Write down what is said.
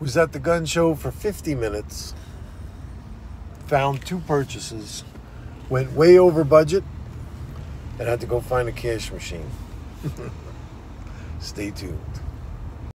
Was at the gun show for 50 minutes. Found two purchases. Went way over budget. And had to go find a cash machine. Stay tuned.